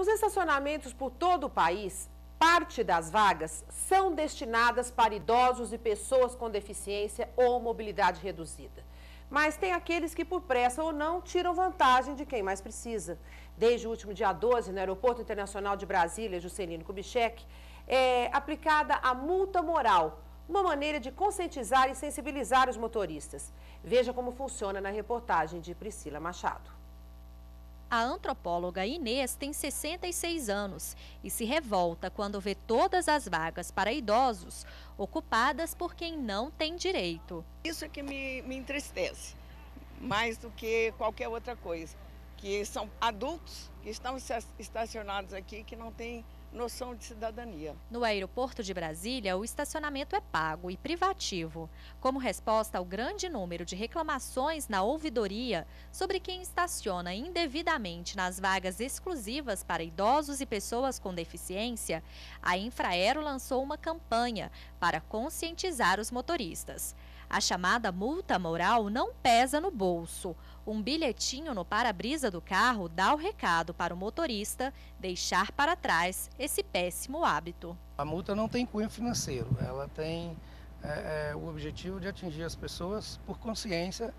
Nos estacionamentos por todo o país, parte das vagas são destinadas para idosos e pessoas com deficiência ou mobilidade reduzida. Mas tem aqueles que, por pressa ou não, tiram vantagem de quem mais precisa. Desde o último dia 12, no Aeroporto Internacional de Brasília, Juscelino Kubitschek, é aplicada a multa moral, uma maneira de conscientizar e sensibilizar os motoristas. Veja como funciona na reportagem de Priscila Machado. A antropóloga Inês tem 66 anos e se revolta quando vê todas as vagas para idosos ocupadas por quem não tem direito. Isso é que me, me entristece, mais do que qualquer outra coisa, que são adultos que estão estacionados aqui que não têm noção de cidadania. No aeroporto de Brasília, o estacionamento é pago e privativo. Como resposta ao grande número de reclamações na ouvidoria sobre quem estaciona indevidamente nas vagas exclusivas para idosos e pessoas com deficiência, a Infraero lançou uma campanha para conscientizar os motoristas. A chamada multa moral não pesa no bolso. Um bilhetinho no para-brisa do carro dá o recado para o motorista deixar para trás esse péssimo hábito. A multa não tem cunho financeiro, ela tem é, é, o objetivo de atingir as pessoas por consciência,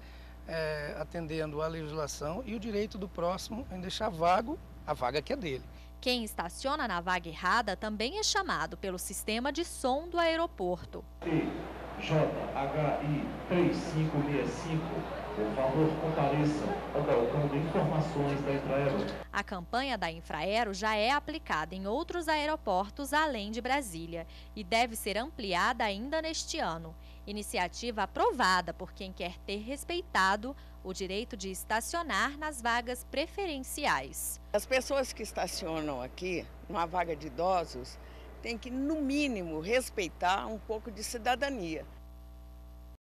é, atendendo à legislação e o direito do próximo em deixar vago a vaga que é dele. Quem estaciona na vaga errada também é chamado pelo sistema de som do aeroporto. JHI 3565. Por favor, compareça ao balcão de informações da Infraero. A campanha da Infraero já é aplicada em outros aeroportos além de Brasília e deve ser ampliada ainda neste ano. Iniciativa aprovada por quem quer ter respeitado o direito de estacionar nas vagas preferenciais. As pessoas que estacionam aqui, numa vaga de idosos, tem que, no mínimo, respeitar um pouco de cidadania.